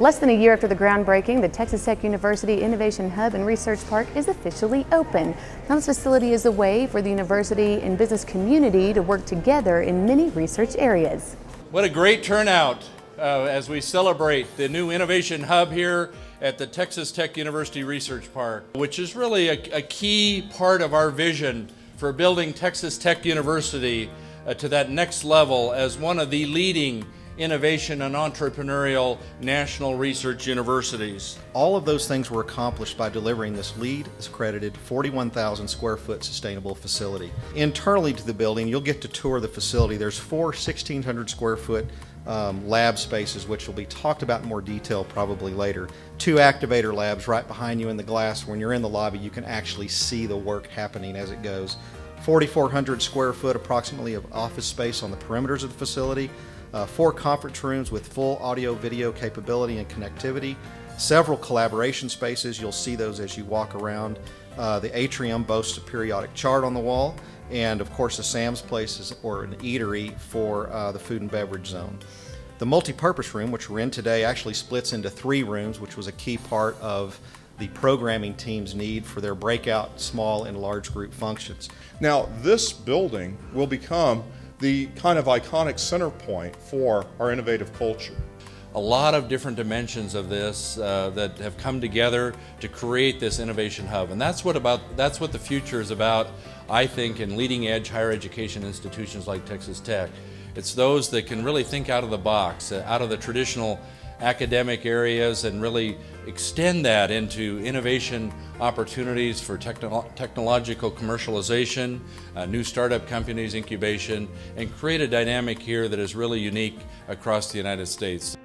Less than a year after the groundbreaking, the Texas Tech University Innovation Hub and Research Park is officially open. Now, this facility is a way for the university and business community to work together in many research areas. What a great turnout uh, as we celebrate the new Innovation Hub here at the Texas Tech University Research Park, which is really a, a key part of our vision for building Texas Tech University uh, to that next level as one of the leading innovation and entrepreneurial national research universities. All of those things were accomplished by delivering this LEED accredited 41,000 square foot sustainable facility. Internally to the building, you'll get to tour the facility. There's four 1,600 square foot um, lab spaces, which will be talked about in more detail probably later. Two activator labs right behind you in the glass. When you're in the lobby, you can actually see the work happening as it goes. 4,400 square foot approximately of office space on the perimeters of the facility uh, four conference rooms with full audio video capability and connectivity, several collaboration spaces. You'll see those as you walk around. Uh, the atrium boasts a periodic chart on the wall, and of course, a Sam's Place is, or an eatery for uh, the food and beverage zone. The multi-purpose room, which we're in today, actually splits into three rooms, which was a key part of the programming team's need for their breakout small and large group functions. Now, this building will become the kind of iconic center point for our innovative culture. A lot of different dimensions of this uh, that have come together to create this innovation hub, and that's what about that's what the future is about. I think in leading edge higher education institutions like Texas Tech, it's those that can really think out of the box, uh, out of the traditional academic areas and really extend that into innovation opportunities for techno technological commercialization, uh, new startup companies, incubation, and create a dynamic here that is really unique across the United States.